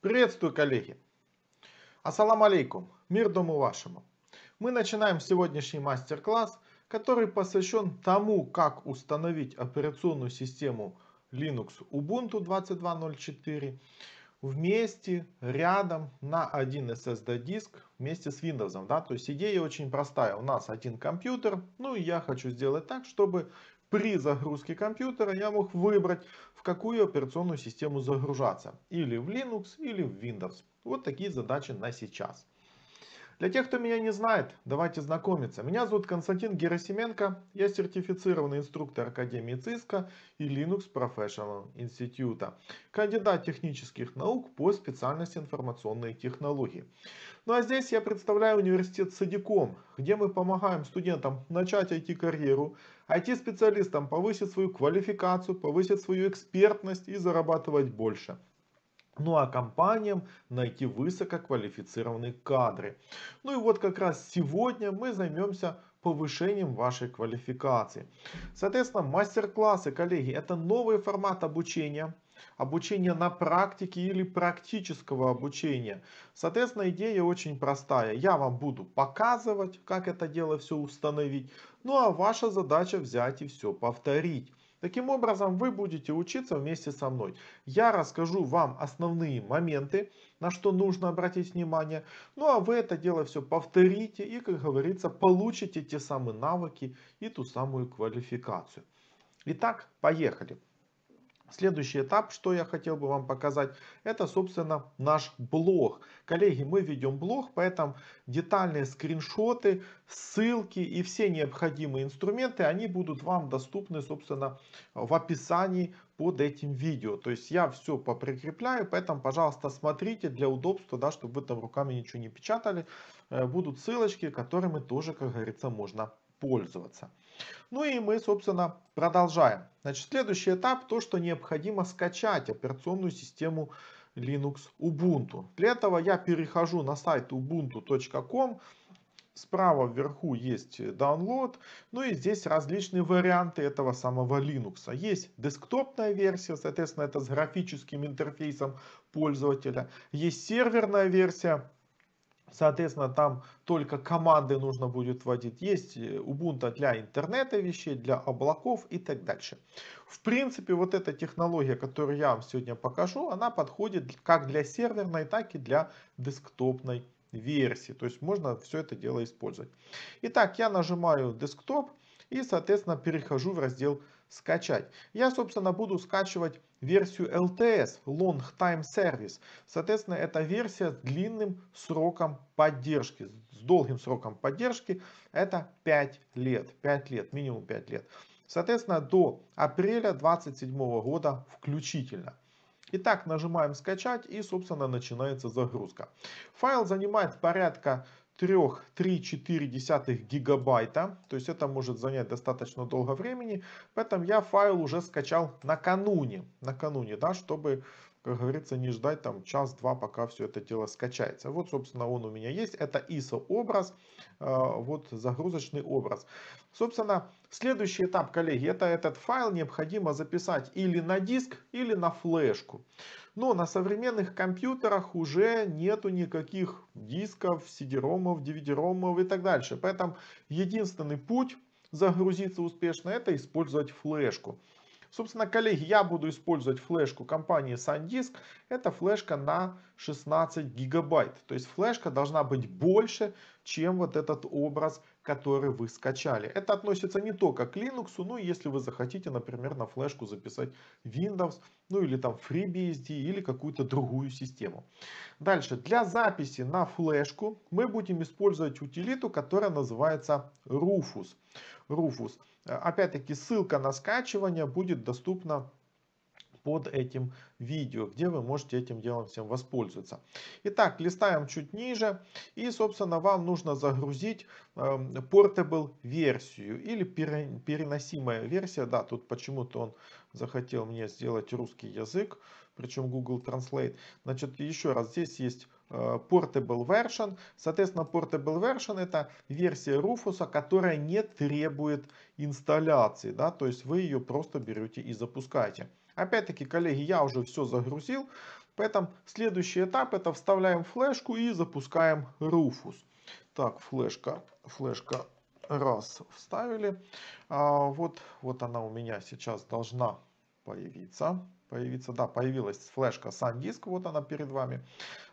Приветствую, коллеги! Ассаламу алейкум! Мир дому вашему! Мы начинаем сегодняшний мастер-класс, который посвящен тому, как установить операционную систему Linux Ubuntu 22.04 вместе, рядом на один SSD диск вместе с Windows. Да? То есть идея очень простая. У нас один компьютер, ну и я хочу сделать так, чтобы при загрузке компьютера я мог выбрать, в какую операционную систему загружаться. Или в Linux, или в Windows. Вот такие задачи на сейчас. Для тех, кто меня не знает, давайте знакомиться. Меня зовут Константин Герасименко. Я сертифицированный инструктор Академии ЦИСКа и Linux Professional Института. Кандидат технических наук по специальности информационные технологии. Ну а здесь я представляю университет Садиком, где мы помогаем студентам начать IT-карьеру, IT-специалистам повысить свою квалификацию, повысить свою экспертность и зарабатывать больше. Ну а компаниям найти высококвалифицированные кадры. Ну и вот как раз сегодня мы займемся повышением вашей квалификации. Соответственно, мастер-классы, коллеги, это новый формат обучения. Обучение на практике или практического обучения. Соответственно, идея очень простая. Я вам буду показывать, как это дело все установить. Ну а ваша задача взять и все повторить. Таким образом, вы будете учиться вместе со мной. Я расскажу вам основные моменты, на что нужно обратить внимание. Ну а вы это дело все повторите и, как говорится, получите те самые навыки и ту самую квалификацию. Итак, поехали. Следующий этап, что я хотел бы вам показать, это собственно наш блог. Коллеги, мы ведем блог, поэтому детальные скриншоты, ссылки и все необходимые инструменты, они будут вам доступны собственно в описании под этим видео. То есть я все поприкрепляю, поэтому пожалуйста смотрите для удобства, да, чтобы вы там руками ничего не печатали. Э, будут ссылочки, которыми тоже, как говорится, можно пользоваться. Ну и мы, собственно, продолжаем. Значит, следующий этап, то, что необходимо скачать операционную систему Linux Ubuntu. Для этого я перехожу на сайт ubuntu.com. Справа вверху есть download. Ну и здесь различные варианты этого самого Linux. Есть десктопная версия, соответственно, это с графическим интерфейсом пользователя. Есть серверная версия, Соответственно, там только команды нужно будет вводить. Есть э, Ubuntu для интернета вещей, для облаков и так дальше. В принципе, вот эта технология, которую я вам сегодня покажу, она подходит как для серверной, так и для десктопной версии. То есть можно все это дело использовать. Итак, я нажимаю десктоп и, соответственно, перехожу в раздел скачать. Я, собственно, буду скачивать версию LTS, Long Time Service. Соответственно, это версия с длинным сроком поддержки, с долгим сроком поддержки. Это 5 лет, 5 лет, минимум 5 лет. Соответственно, до апреля 2027 года включительно. Итак, нажимаем скачать и, собственно, начинается загрузка. Файл занимает порядка 3,3-4 гигабайта. То есть это может занять достаточно долго времени. Поэтому я файл уже скачал накануне. Накануне, да, чтобы как говорится, не ждать там час-два, пока все это дело скачается. Вот, собственно, он у меня есть. Это ISO образ, э, вот загрузочный образ. Собственно, следующий этап, коллеги, это этот файл необходимо записать или на диск, или на флешку. Но на современных компьютерах уже нету никаких дисков, CD-ромов, DVD-ромов и так дальше. Поэтому единственный путь загрузиться успешно это использовать флешку. Собственно, коллеги, я буду использовать флешку компании SanDisk. Это флешка на 16 гигабайт. То есть флешка должна быть больше, чем вот этот образ, который вы скачали. Это относится не только к Linux, но если вы захотите, например, на флешку записать Windows, ну или там FreeBSD или какую-то другую систему. Дальше, для записи на флешку мы будем использовать утилиту, которая называется Rufus. Rufus. Опять-таки ссылка на скачивание будет доступна под этим видео, где вы можете этим делом всем воспользоваться. Итак, листаем чуть ниже. И, собственно, вам нужно загрузить э, Portable версию или переносимая версия. Да, тут почему-то он захотел мне сделать русский язык, причем Google Translate. Значит, еще раз, здесь есть Portable Version. Соответственно, Portable Version это версия Rufus, которая не требует инсталляции. Да? То есть вы ее просто берете и запускаете. Опять-таки, коллеги, я уже все загрузил. Поэтому следующий этап это вставляем флешку и запускаем Rufus. Так, флешка, флешка раз вставили. А, вот, вот она у меня сейчас должна появиться. Появиться, да, появилась флешка SanDisk, вот она перед вами.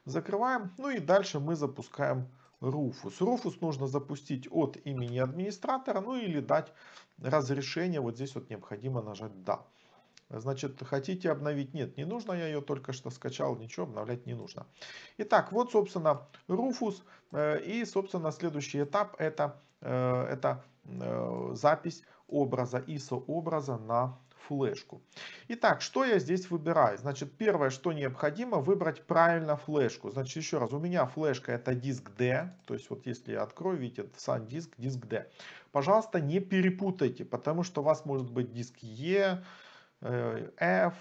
Закрываем, ну и дальше мы запускаем Rufus. Rufus нужно запустить от имени администратора, ну или дать разрешение. Вот здесь вот необходимо нажать «Да». Значит, хотите обновить? Нет, не нужно. Я ее только что скачал. Ничего обновлять не нужно. Итак, вот, собственно, Rufus. Э, и, собственно, следующий этап это, э, это э, запись образа, ISO образа на флешку. Итак, что я здесь выбираю? Значит, первое, что необходимо, выбрать правильно флешку. Значит, еще раз, у меня флешка это диск D. То есть, вот если я открою, видите, это SanDisk, диск D. Пожалуйста, не перепутайте, потому что у вас может быть диск E, Э, F,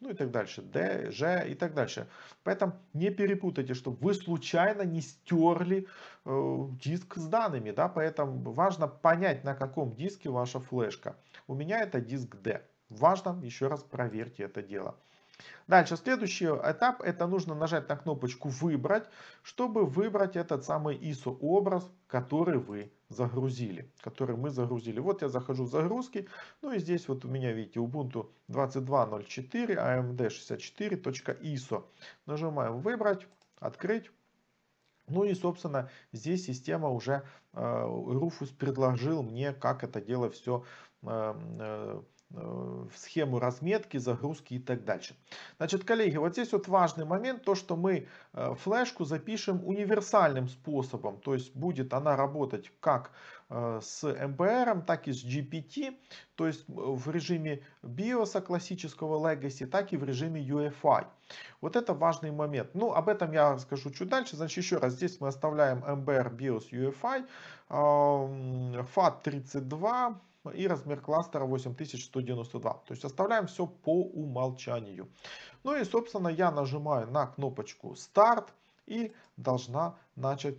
ну и так дальше, D, G и так дальше. Поэтому не перепутайте, чтобы вы случайно не стерли э, диск с данными. Да? Поэтому важно понять, на каком диске ваша флешка. У меня это диск D. Важно, еще раз проверьте это дело. Дальше, следующий этап, это нужно нажать на кнопочку «Выбрать», чтобы выбрать этот самый ISO образ, который вы загрузили, который мы загрузили. Вот я захожу в загрузки, ну и здесь вот у меня, видите, Ubuntu 22.04, AMD 64.ISO. Нажимаем «Выбрать», «Открыть». Ну и, собственно, здесь система уже, э, Rufus предложил мне, как это дело все э, Э, в схему разметки, загрузки и так дальше. Значит, коллеги, вот здесь вот важный момент, то, что мы э, флешку запишем универсальным способом, то есть будет она работать как э, с MBR, так и с GPT, то есть в режиме BIOS классического Legacy, так и в режиме UEFI. Вот это важный момент. Ну, об этом я расскажу чуть дальше. Значит, еще раз, здесь мы оставляем MBR, BIOS, UEFI, FAT32, и размер кластера 8192. То есть оставляем все по умолчанию. Ну и собственно я нажимаю на кнопочку старт и должна начать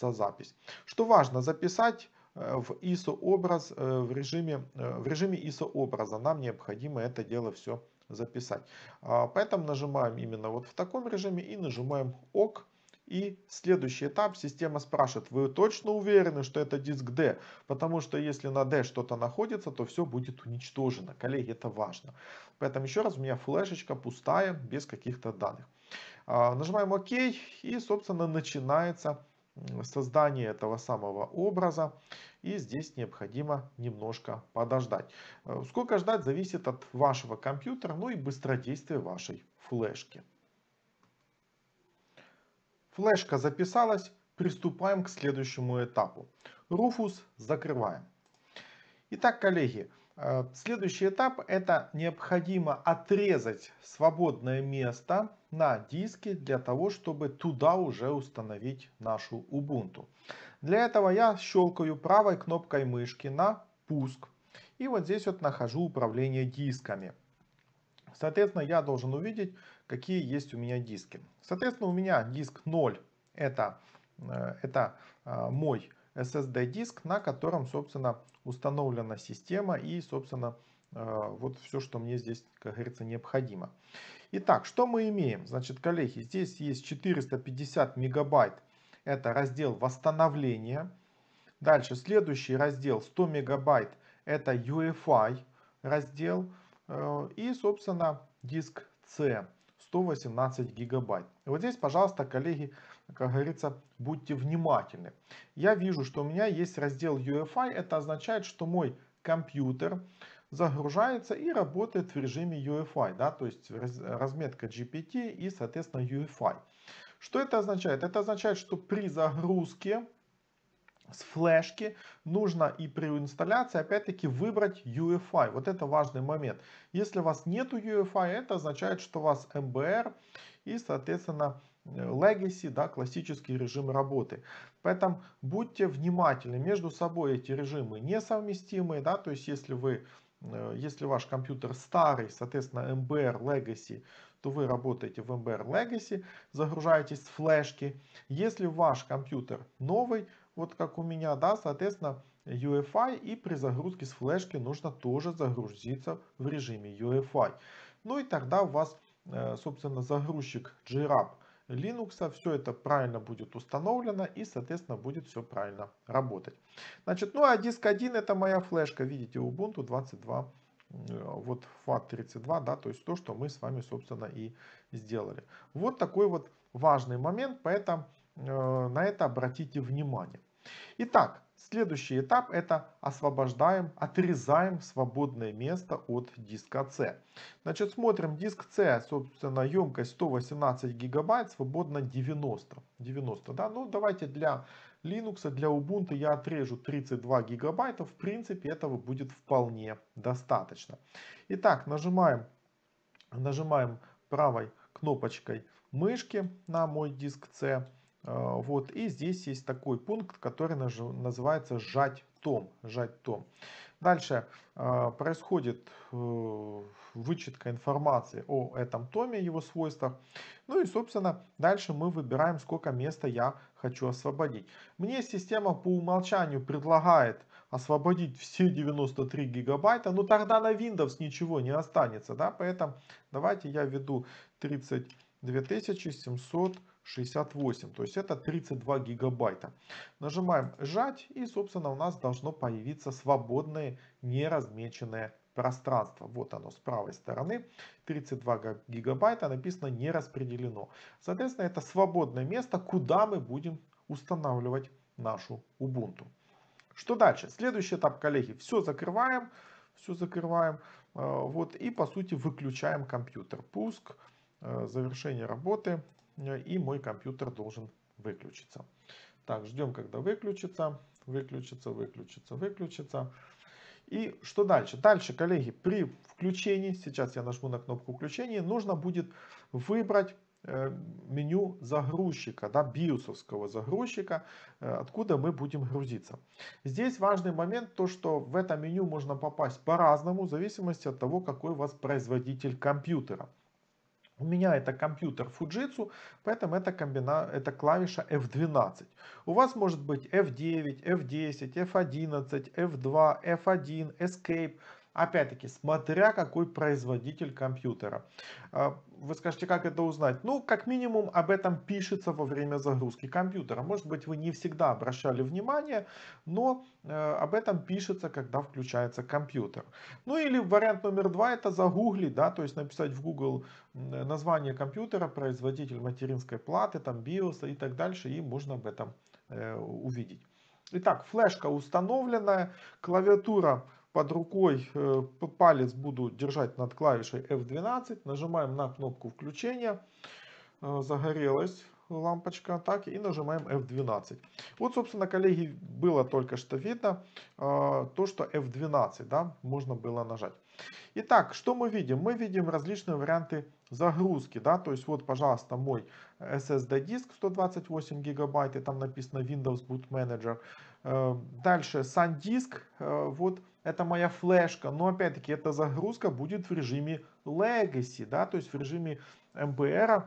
за запись. Что важно, записать э, в ISO образ э, в режиме, э, в режиме ISO образа. Нам необходимо это дело все записать. А, поэтому нажимаем именно вот в таком режиме и нажимаем ОК. И следующий этап, система спрашивает, вы точно уверены, что это диск D? Потому что если на D что-то находится, то все будет уничтожено. Коллеги, это важно. Поэтому еще раз, у меня флешечка пустая, без каких-то данных. А, нажимаем ОК и, собственно, начинается создание этого самого образа. И здесь необходимо немножко подождать. Э, сколько ждать зависит от вашего компьютера, ну и быстродействия вашей флешки. Флешка записалась, приступаем к следующему этапу. Руфус закрываем. Итак, коллеги, э, следующий этап это необходимо отрезать свободное место на диске для того, чтобы туда уже установить нашу Ubuntu. Для этого я щелкаю правой кнопкой мышки на пуск. И вот здесь вот нахожу управление дисками. Соответственно, я должен увидеть, какие есть у меня диски. Соответственно, у меня диск 0 это, э, это э, мой SSD диск, на котором, собственно, установлена система и, собственно, э, вот все, что мне здесь, как говорится, необходимо. Итак, что мы имеем? Значит, коллеги, здесь есть 450 мегабайт. Это раздел восстановления. Дальше следующий раздел 100 мегабайт. Это UEFI раздел. И, собственно, диск C. 118 гигабайт. И вот здесь, пожалуйста, коллеги, как говорится, будьте внимательны. Я вижу, что у меня есть раздел UEFI. Это означает, что мой компьютер загружается и работает в режиме UEFI. Да, то есть разметка GPT и, соответственно, UEFI. Что это означает? Это означает, что при загрузке с флешки нужно и при инсталляции опять-таки выбрать UEFI. Вот это важный момент. Если у вас нету UEFI, это означает, что у вас MBR и соответственно Legacy, да, классический режим работы. Поэтому будьте внимательны, между собой эти режимы несовместимые, да, то есть если вы э, если ваш компьютер старый, соответственно MBR Legacy, то вы работаете в MBR Legacy, загружаетесь с флешки. Если ваш компьютер новый, вот как у меня, да, соответственно, UEFI и при загрузке с флешки нужно тоже загрузиться в режиме UEFI. Ну и тогда у вас, э, собственно, загрузчик JRAP Linux, все это правильно будет установлено и, соответственно, будет все правильно работать. Значит, ну а диск 1 это моя флешка, видите, Ubuntu 22 э, вот FAT32, да, то есть то, что мы с вами, собственно, и сделали. Вот такой вот важный момент, поэтому э, на это обратите внимание. Итак, следующий этап это освобождаем, отрезаем свободное место от диска C. Значит, смотрим диск C, собственно, емкость 118 гигабайт, свободно 90. 90, да, ну давайте для Linux, для Ubuntu я отрежу 32 гигабайта, в принципе этого будет вполне достаточно. Итак, нажимаем, нажимаем правой кнопочкой мышки на мой диск C. А, вот, и здесь есть такой пункт, который называется «Сжать том». Сжать том. Дальше э, происходит э, вычетка информации о этом томе, его свойствах. Ну и, собственно, дальше мы выбираем, сколько места я хочу освободить. Мне система по умолчанию предлагает освободить все 93 гигабайта, но тогда на Windows ничего не останется. Да? Поэтому давайте я введу 32 700 68, то есть это 32 гигабайта. Нажимаем сжать и собственно у нас должно появиться свободное неразмеченное пространство. Вот оно с правой стороны, 32 гигабайта, написано не распределено. Соответственно это свободное место, куда мы будем устанавливать нашу Ubuntu. Что дальше? Следующий этап, коллеги, все закрываем, все закрываем, э, вот и по сути выключаем компьютер. Пуск, э, завершение работы, и мой компьютер должен выключиться. Так, ждем, когда выключится, выключится, выключится, выключится. И что дальше? Дальше, коллеги, при включении, сейчас я нажму на кнопку включения, нужно будет выбрать э, меню загрузчика, да, биосовского загрузчика, э, откуда мы будем грузиться. Здесь важный момент, то что в это меню можно попасть по-разному, в зависимости от того, какой у вас производитель компьютера. У меня это компьютер Fujitsu, поэтому это, комбина... это клавиша F12. У вас может быть F9, F10, F11, F2, F1, Escape. Опять-таки, смотря какой производитель компьютера. Вы скажете, как это узнать? Ну, как минимум, об этом пишется во время загрузки компьютера. Может быть, вы не всегда обращали внимание, но э, об этом пишется, когда включается компьютер. Ну, или вариант номер два, это загуглить, да, то есть написать в Google название компьютера, производитель материнской платы, там, биоса и так дальше, и можно об этом э, увидеть. Итак, флешка установленная, клавиатура под рукой э, палец буду держать над клавишей F12. Нажимаем на кнопку включения. Э, загорелась лампочка. Так, и нажимаем F12. Вот, собственно, коллеги, было только что видно э, то, что F12 да, можно было нажать. Итак, что мы видим? Мы видим различные варианты загрузки. Да? То есть, вот, пожалуйста, мой SSD диск 128 гигабайт. И там написано Windows Boot Manager. Дальше SanDisk. Вот это моя флешка, но опять-таки эта загрузка будет в режиме Legacy, да, то есть в режиме MBR,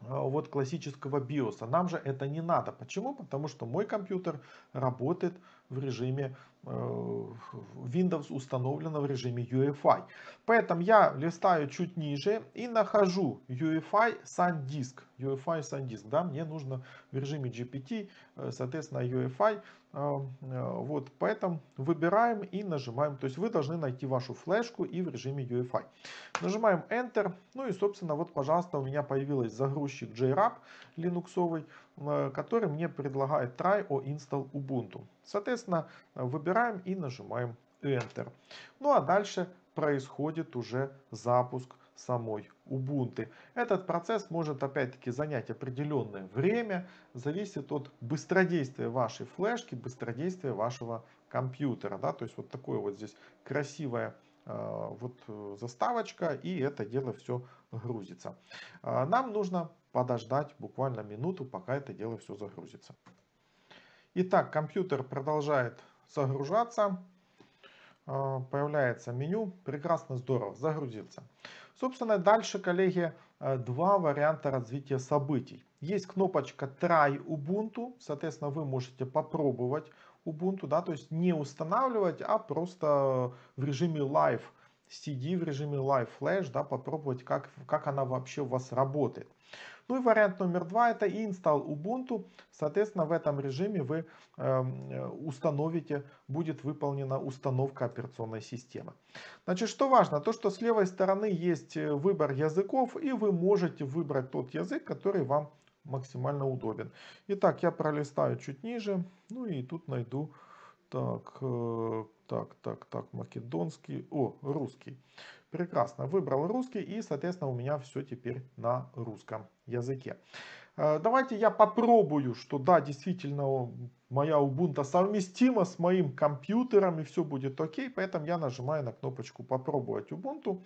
а, вот классического биоса. Нам же это не надо. Почему? Потому что мой компьютер работает в режиме э, Windows установлено в режиме UEFI. Поэтому я листаю чуть ниже и нахожу UEFI SanDisk. UEFI SanDisk. Да, мне нужно в режиме GPT, э, соответственно, UEFI. Э, вот, поэтому выбираем и нажимаем. То есть вы должны найти вашу флешку и в режиме UEFI. Нажимаем Enter. Ну и, собственно, вот, пожалуйста, у меня появилась загрузчик JRAP линуксовый. Э, который мне предлагает try or install Ubuntu. Соответственно, выбираем и нажимаем Enter. Ну а дальше происходит уже запуск самой Ubuntu. Этот процесс может опять-таки занять определенное время, зависит от быстродействия вашей флешки, быстродействия вашего компьютера. Да? То есть вот такое вот здесь красивое э, вот э, заставочка и это дело все грузится. Нам нужно подождать буквально минуту, пока это дело все загрузится. Итак, компьютер продолжает загружаться. а, появляется меню. Прекрасно, здорово, загрузился. Собственно, дальше, коллеги, э, два варианта развития событий. Есть кнопочка Try Ubuntu, соответственно, вы можете попробовать Ubuntu, да, то есть не устанавливать, а просто в режиме Live CD, в режиме Live Flash, да, попробовать, как, как она вообще у вас работает. Ну и вариант номер два это install Ubuntu. Соответственно, в этом режиме вы э, установите, будет выполнена установка операционной системы. Значит, что важно? То, что с левой стороны есть э, выбор языков, и вы можете выбрать тот язык, который вам максимально удобен. Итак, я пролистаю чуть ниже, ну и тут найду так, э, так, так, так, македонский, о, русский. Прекрасно, выбрал русский и, соответственно, у меня все теперь на русском языке. Э, давайте я попробую, что да, действительно, моя Ubuntu совместима с моим компьютером и все будет окей. Поэтому я нажимаю на кнопочку попробовать Ubuntu.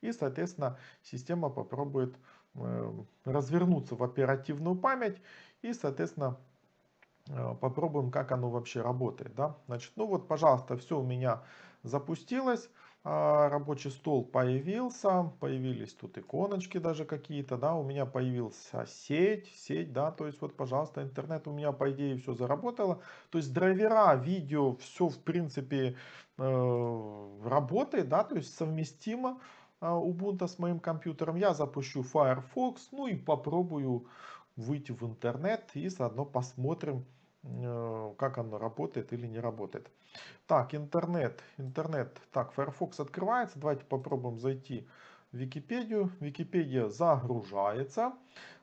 И, соответственно, система попробует э, развернуться в оперативную память. И, соответственно, э, попробуем, как оно вообще работает. Да? Значит, ну вот, пожалуйста, все у меня запустилось. А, рабочий стол появился, появились тут иконочки даже какие-то, да, у меня появился сеть, сеть, да, то есть вот, пожалуйста, интернет у меня, по идее, все заработало, то есть драйвера, видео, все, в принципе, э, работает, да, то есть совместимо э, Ubuntu с моим компьютером, я запущу Firefox, ну и попробую выйти в интернет и заодно посмотрим, Э, как оно работает или не работает. Так, интернет, интернет. Так, Firefox открывается. Давайте попробуем зайти в Википедию. Википедия загружается.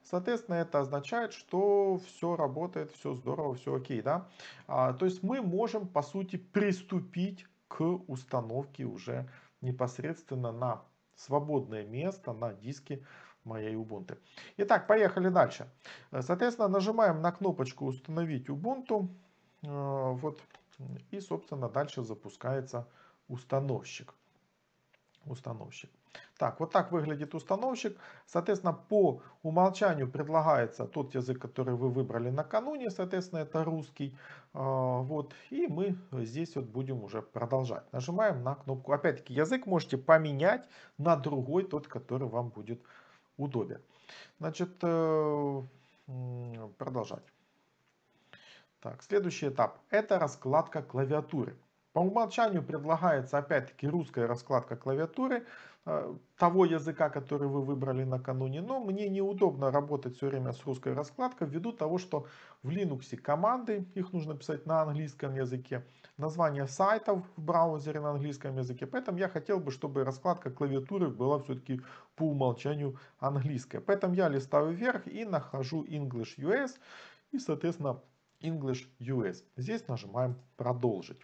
Соответственно, это означает, что все работает, все здорово, все окей. Да? А, то есть мы можем, по сути, приступить к установке уже непосредственно на свободное место на диске моей Ubuntu. Итак, поехали дальше. Соответственно, нажимаем на кнопочку «Установить Ubuntu». Э, вот, и, собственно, дальше запускается установщик. Установщик. Так, вот так выглядит установщик. Соответственно, по умолчанию предлагается тот язык, который вы выбрали накануне. Соответственно, это русский. Э, вот, и мы здесь вот будем уже продолжать. Нажимаем на кнопку. Опять-таки, язык можете поменять на другой, тот, который вам будет удобен. Значит, э, продолжать. Так, следующий этап. Это раскладка клавиатуры. По умолчанию предлагается опять-таки русская раскладка клавиатуры э, того языка, который вы выбрали накануне. Но мне неудобно работать все время с русской раскладкой ввиду того, что в Linux команды, их нужно писать на английском языке, название сайтов в браузере на английском языке. Поэтому я хотел бы, чтобы раскладка клавиатуры была все-таки по умолчанию английская. Поэтому я листаю вверх и нахожу English US и, соответственно, English US. Здесь нажимаем продолжить.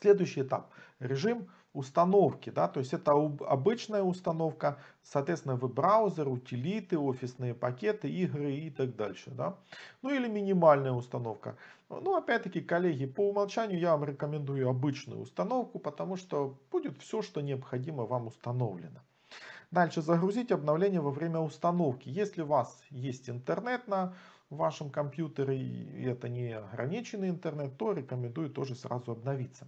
Следующий этап. Режим установки. Да, то есть это обычная установка. Соответственно, веб-браузер, утилиты, офисные пакеты, игры и так дальше. Да. Ну или минимальная установка. Ну опять-таки, коллеги, по умолчанию я вам рекомендую обычную установку, потому что будет все, что необходимо вам установлено. Дальше загрузить обновление во время установки. Если у вас есть интернет на в вашем компьютере и это не ограниченный интернет, то рекомендую тоже сразу обновиться.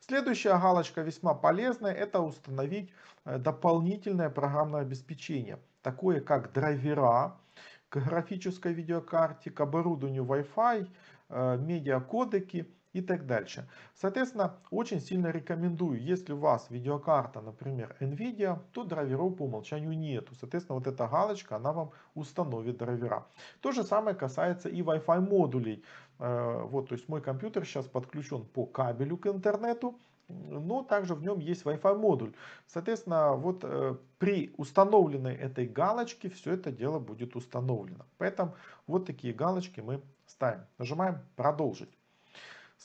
Следующая галочка весьма полезная, это установить э, дополнительное программное обеспечение, такое как драйвера к графической видеокарте, к оборудованию Wi-Fi, э, медиакодеки и так дальше. Соответственно, очень сильно рекомендую, если у вас видеокарта, например, NVIDIA, то драйверов по умолчанию нету. Соответственно, вот эта галочка, она вам установит драйвера. То же самое касается и Wi-Fi модулей. Э, вот, то есть мой компьютер сейчас подключен по кабелю к интернету, но также в нем есть Wi-Fi модуль. Соответственно, вот э, при установленной этой галочке все это дело будет установлено. Поэтому вот такие галочки мы ставим. Нажимаем продолжить.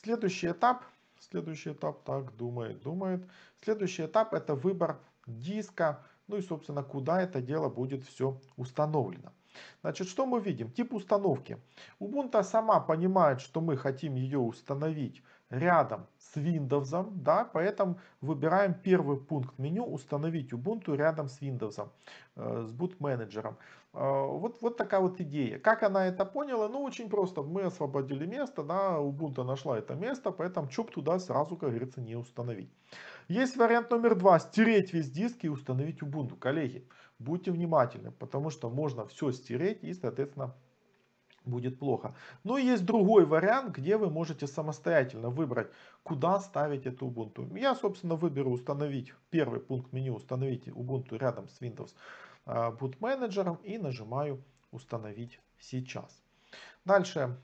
Следующий этап, следующий этап, так, думает, думает. Следующий этап это выбор диска, ну и собственно куда это дело будет все установлено. Значит, что мы видим? Тип установки. Ubuntu сама понимает, что мы хотим ее установить рядом Windows, да, поэтому выбираем первый пункт меню «Установить Ubuntu рядом с Windows», э, с boot менеджером. Э, вот, вот такая вот идея. Как она это поняла? Ну, очень просто. Мы освободили место, да, Ubuntu нашла это место, поэтому чоп туда сразу, как говорится, не установить. Есть вариант номер два. Стереть весь диск и установить Ubuntu. Коллеги, будьте внимательны, потому что можно все стереть и, соответственно, будет плохо. Но есть другой вариант, где вы можете самостоятельно выбрать, куда ставить эту Ubuntu. Я, собственно, выберу установить, первый пункт меню, установить Ubuntu рядом с Windows а, Boot менеджером и нажимаю установить сейчас. Дальше,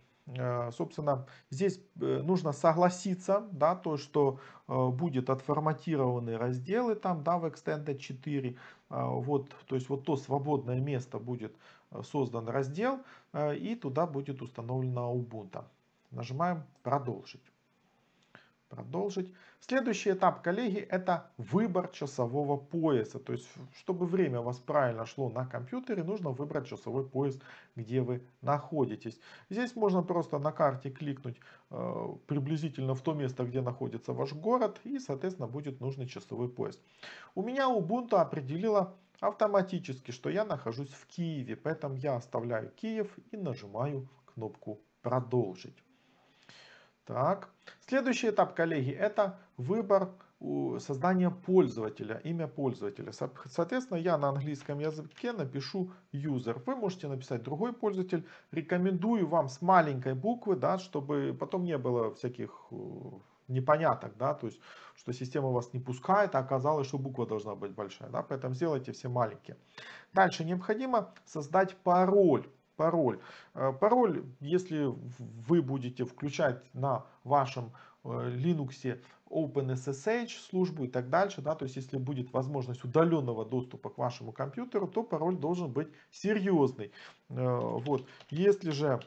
собственно, здесь э, нужно согласиться, да, то, что э, будет отформатированы разделы там, да, в Extended 4. А, вот, то есть вот то свободное место будет создан раздел и туда будет установлена Ubuntu. Нажимаем продолжить продолжить. Следующий этап, коллеги, это выбор часового пояса. То есть, чтобы время у вас правильно шло на компьютере, нужно выбрать часовой пояс, где вы находитесь. Здесь можно просто на карте кликнуть э, приблизительно в то место, где находится ваш город, и, соответственно, будет нужный часовой пояс. У меня Ubuntu определила автоматически, что я нахожусь в Киеве, поэтому я оставляю Киев и нажимаю кнопку «Продолжить». Так. Следующий этап, коллеги, это выбор создания пользователя, имя пользователя. Соответственно, я на английском языке напишу user. Вы можете написать другой пользователь. Рекомендую вам с маленькой буквы, да, чтобы потом не было всяких э, непоняток, да, то есть, что система вас не пускает, а оказалось, что буква должна быть большая, да, поэтому сделайте все маленькие. Дальше необходимо создать пароль пароль. Э, пароль, если вы будете включать на вашем э, Linux OpenSSH службу и так дальше, да, то есть если будет возможность удаленного доступа к вашему компьютеру, то пароль должен быть серьезный. Э, вот. Если же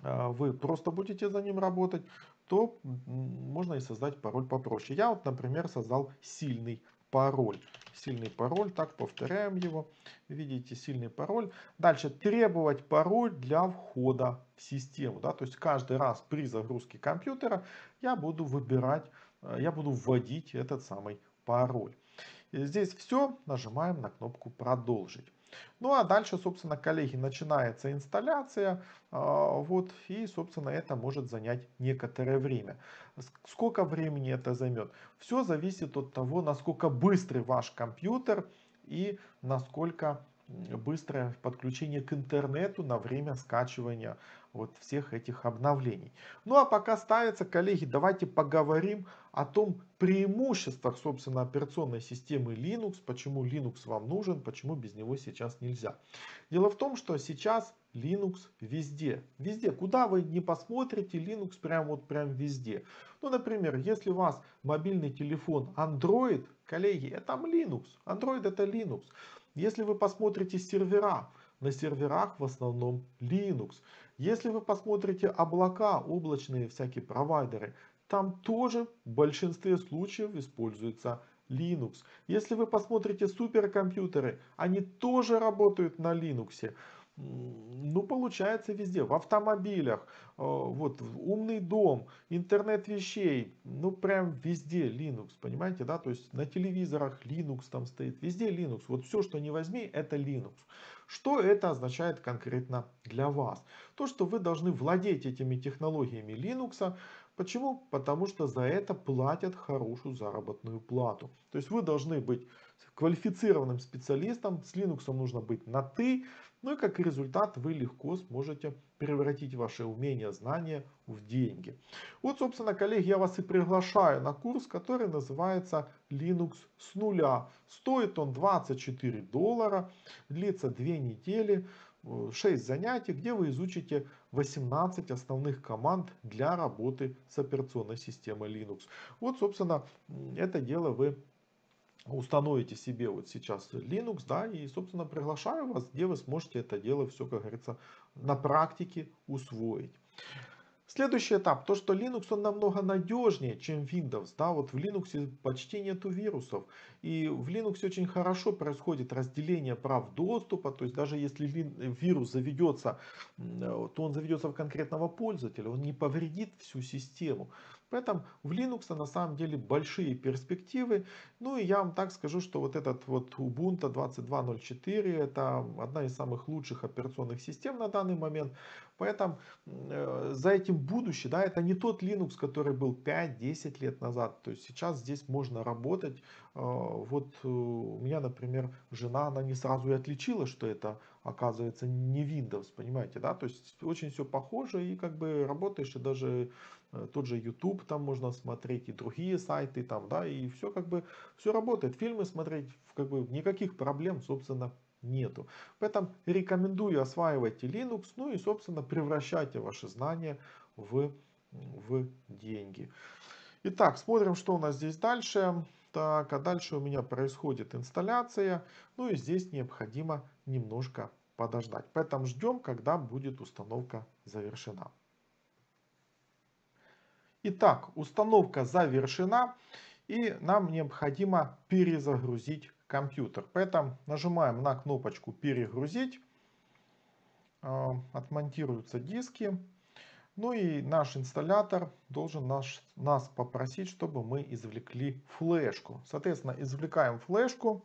вы просто будете за ним работать, то можно и создать пароль попроще. Я вот, например, создал сильный пароль. Сильный пароль, так повторяем его. Видите, сильный пароль. Дальше требовать пароль для входа в систему. Да? То есть каждый раз при загрузке компьютера я буду выбирать, э, я буду вводить этот самый пароль. И здесь все, нажимаем на кнопку продолжить. Ну а дальше, собственно, коллеги, начинается инсталляция. А, вот, и, собственно, это может занять некоторое время. Сколько времени это займет? Все зависит от того, насколько быстрый ваш компьютер и насколько быстрое подключение к интернету на время скачивания вот всех этих обновлений. Ну а пока ставится, коллеги, давайте поговорим о том преимуществах, собственно, операционной системы Linux, почему Linux вам нужен, почему без него сейчас нельзя. Дело в том, что сейчас Linux везде. Везде. Куда вы не посмотрите, Linux прям вот прям везде. Ну, например, если у вас мобильный телефон Android, коллеги, это Linux. Android это Linux. Если вы посмотрите сервера, на серверах в основном Linux. Если вы посмотрите облака, облачные всякие провайдеры, там тоже в большинстве случаев используется Linux. Если вы посмотрите суперкомпьютеры, они тоже работают на Linux. Ну, получается везде, в автомобилях, э, вот, умный дом, интернет вещей, ну, прям везде Linux, понимаете, да, то есть на телевизорах Linux там стоит, везде Linux, вот все, что не возьми, это Linux. Что это означает конкретно для вас? То, что вы должны владеть этими технологиями Linux, Почему? Потому что за это платят хорошую заработную плату. То есть вы должны быть квалифицированным специалистом, с Linux нужно быть на ты, ну и как результат вы легко сможете превратить ваши умения, знания в деньги. Вот, собственно, коллеги, я вас и приглашаю на курс, который называется Linux с нуля. Стоит он 24 доллара, длится 2 недели. 6 занятий, где вы изучите 18 основных команд для работы с операционной системой Linux. Вот, собственно, это дело вы установите себе вот сейчас Linux, да, и, собственно, приглашаю вас, где вы сможете это дело все, как говорится, на практике усвоить. Следующий этап, то что Linux он намного надежнее, чем Windows. Да, вот в Linux почти нету вирусов. И в Linux очень хорошо происходит разделение прав доступа. То есть даже если вирус заведется, то он заведется в конкретного пользователя. Он не повредит всю систему. Поэтому в Linux на самом деле большие перспективы. Ну и я вам так скажу, что вот этот вот Ubuntu 22.04 это одна из самых лучших операционных систем на данный момент. Поэтому э, за этим будущее, да, это не тот Linux, который был 5-10 лет назад. То есть сейчас здесь можно работать. Э, вот э, у меня, например, жена, она не сразу и отличила, что это оказывается не Windows, понимаете, да, то есть очень все похоже и как бы работаешь и даже тот же YouTube там можно смотреть и другие сайты там, да, и все как бы, все работает. Фильмы смотреть, как бы никаких проблем, собственно, нету. Поэтому рекомендую осваивать Linux, ну и, собственно, превращайте ваши знания в, в деньги. Итак, смотрим, что у нас здесь дальше. Так, а дальше у меня происходит инсталляция. Ну и здесь необходимо немножко подождать. Поэтому ждем, когда будет установка завершена. Итак, установка завершена и нам необходимо перезагрузить компьютер. Поэтому нажимаем на кнопочку перегрузить. А, отмонтируются диски. Ну и наш инсталлятор должен нас, нас попросить, чтобы мы извлекли флешку. Соответственно, извлекаем флешку.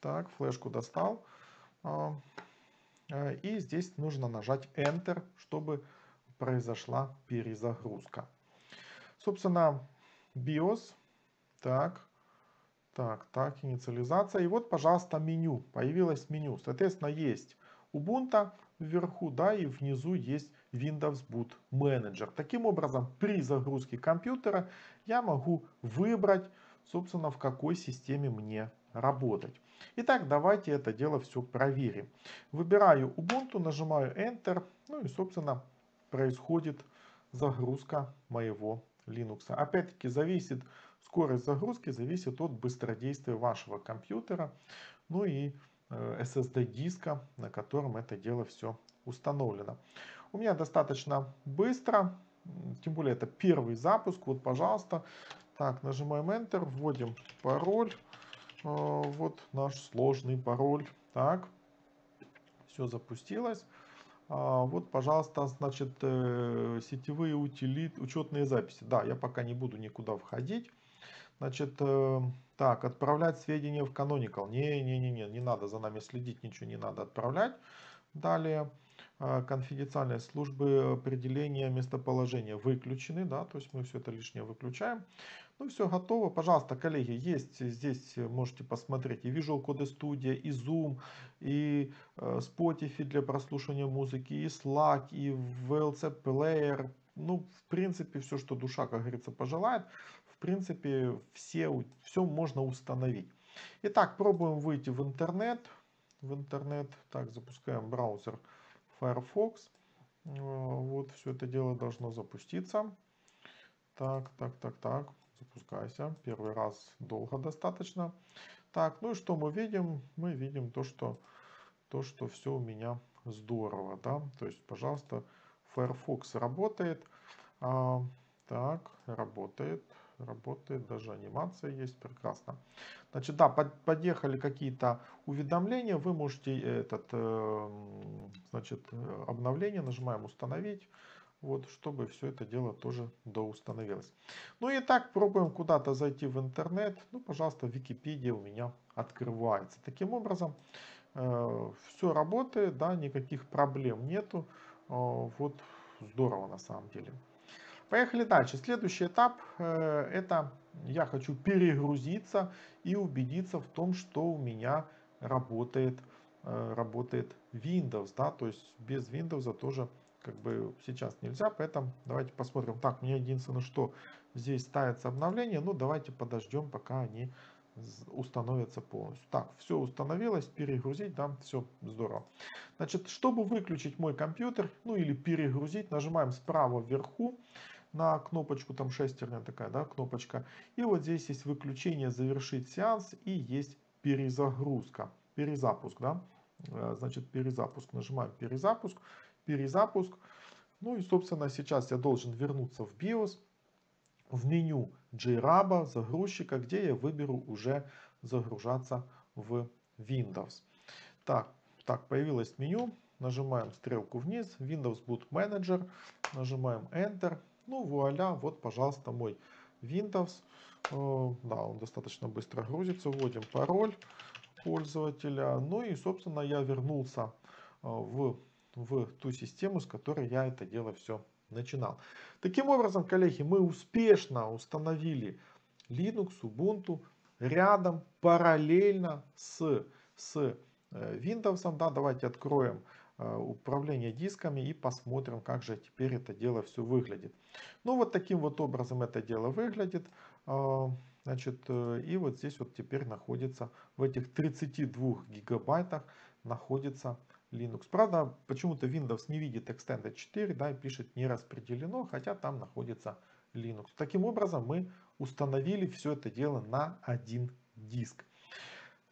Так, флешку достал. А, а, и здесь нужно нажать Enter, чтобы произошла перезагрузка. Собственно, BIOS. Так, так, так, инициализация. И вот, пожалуйста, меню. Появилось меню. Соответственно, есть Ubuntu вверху, да, и внизу есть Windows Boot Manager. Таким образом, при загрузке компьютера я могу выбрать, собственно, в какой системе мне работать. Итак, давайте это дело все проверим. Выбираю Ubuntu, нажимаю Enter, ну и, собственно, происходит загрузка моего Linux. Опять-таки зависит, скорость загрузки зависит от быстродействия вашего компьютера, ну и SSD э, диска, на котором это дело все установлено. У меня достаточно быстро, тем более это первый запуск. Вот, пожалуйста, так, нажимаем Enter, вводим пароль. Э, вот наш сложный пароль. Так, все запустилось. А, вот, пожалуйста, значит, э, сетевые утилит, учетные записи. Да, я пока не буду никуда входить. Значит, э, так, отправлять сведения в Canonical. Не-не-не, не надо за нами следить, ничего не надо отправлять. Далее, э, конфиденциальные службы определения местоположения выключены, да, то есть мы все это лишнее выключаем. Ну все готово. Пожалуйста, коллеги, есть здесь, э, можете посмотреть и Visual Code Studio, и Zoom, и э, Spotify для прослушивания музыки, и Slack, и VLC Player. Ну, в принципе, все, что душа, как говорится, пожелает. В принципе, все, все можно установить. Итак, пробуем выйти в интернет. В интернет, так, запускаем браузер Firefox. Э, вот, все это дело должно запуститься. Так, так, так, так. Запускайся. Первый раз долго достаточно. Так, ну и что мы видим? Мы видим то, что, то, что все у меня здорово. Да? То есть, пожалуйста, Firefox работает. А, так, работает. Работает, даже анимация есть, прекрасно. Значит, да, подъехали какие-то уведомления, вы можете этот, эм, значит, обновление, нажимаем установить, вот, чтобы все это дело тоже доустановилось. Ну и так, пробуем куда-то зайти в интернет. Ну, пожалуйста, Википедия у меня открывается. Таким образом, э, все работает, да, никаких проблем нету. Э, вот, здорово на самом деле. Поехали дальше. Следующий этап, э, это я хочу перегрузиться и убедиться в том, что у меня работает, э, работает Windows. Да, то есть без Windows тоже как бы сейчас нельзя, поэтому давайте посмотрим. Так, мне единственное, что здесь ставится обновление, ну давайте подождем, пока они установятся полностью. Так, все установилось, перегрузить, да, все здорово. Значит, чтобы выключить мой компьютер, ну или перегрузить, нажимаем справа вверху на кнопочку, там шестерня такая, да, кнопочка. И вот здесь есть выключение, завершить сеанс и есть перезагрузка, перезапуск, да. Э, значит, перезапуск, нажимаем перезапуск перезапуск. Ну и, собственно, сейчас я должен вернуться в BIOS, в меню JRAB, загрузчика, где я выберу уже загружаться в Windows. Так, так появилось меню. Нажимаем стрелку вниз, Windows Boot Manager, нажимаем Enter. Ну, вуаля, вот, пожалуйста, мой Windows. Э, да, он достаточно быстро грузится. Вводим пароль пользователя. Ну и, собственно, я вернулся э, в, в ту систему, с которой я это дело все начинал. Таким образом, коллеги, мы успешно установили Linux, Ubuntu рядом, параллельно с, с э, Windows. Да, давайте откроем управление дисками и посмотрим, как же теперь это дело все выглядит. Ну вот таким вот образом это дело выглядит. А, значит, э, и вот здесь вот теперь находится в этих 32 гигабайтах находится Linux. Правда, почему-то Windows не видит Extended 4, да, и пишет не распределено, хотя там находится Linux. Таким образом, мы установили все это дело на один диск.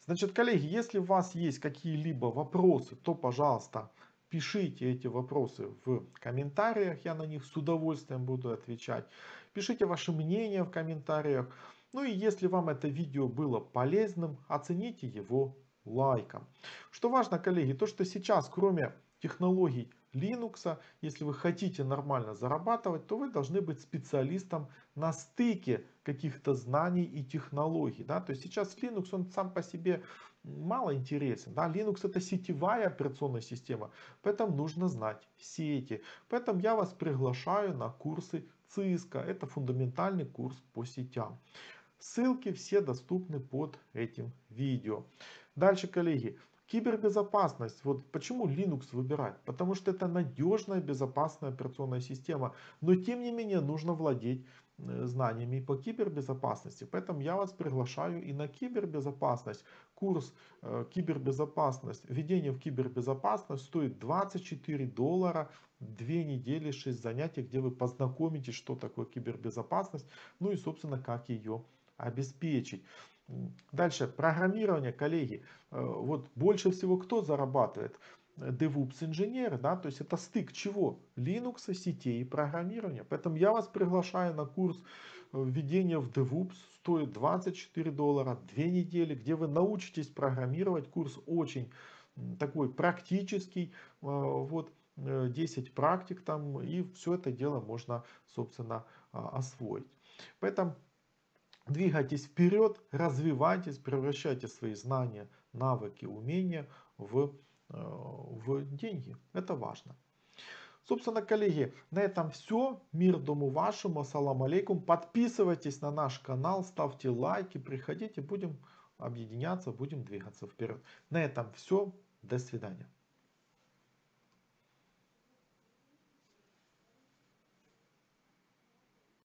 Значит, коллеги, если у вас есть какие-либо вопросы, то, пожалуйста, пишите эти вопросы в комментариях, я на них с удовольствием буду отвечать. Пишите ваше мнение в комментариях. Ну и если вам это видео было полезным, оцените его лайком. Что важно, коллеги, то что сейчас, кроме технологий Linux, если вы хотите нормально зарабатывать, то вы должны быть специалистом на стыке каких-то знаний и технологий. Да? То есть сейчас Linux, он сам по себе мало интересен. Да? Linux это сетевая операционная система, поэтому нужно знать сети. Поэтому я вас приглашаю на курсы Cisco. Это фундаментальный курс по сетям. Ссылки все доступны под этим видео. Дальше, коллеги, Кибербезопасность. Вот почему Linux выбирать? Потому что это надежная, безопасная операционная система. Но тем не менее нужно владеть э, знаниями по кибербезопасности. Поэтому я вас приглашаю и на кибербезопасность. Курс э, кибербезопасность, введение в кибербезопасность стоит 24 доллара. Две недели, 6 занятий, где вы познакомитесь, что такое кибербезопасность. Ну и собственно как ее обеспечить. Дальше, программирование, коллеги. Э, вот больше всего кто зарабатывает? DevOps инженеры, да, то есть это стык чего? Linux, сетей и программирования. Поэтому я вас приглашаю на курс э, введения в DevOps, стоит 24 доллара, 2 недели, где вы научитесь программировать. Курс очень такой практический, э, вот 10 практик там, и все это дело можно, собственно, освоить. Поэтому Двигайтесь вперед, развивайтесь, превращайте свои знания, навыки, умения в, э, в деньги. Это важно. Собственно, коллеги, на этом все. Мир дому вашему. Ассаламу алейкум. Подписывайтесь на наш канал, ставьте лайки, приходите, будем объединяться, будем двигаться вперед. На этом все. До свидания.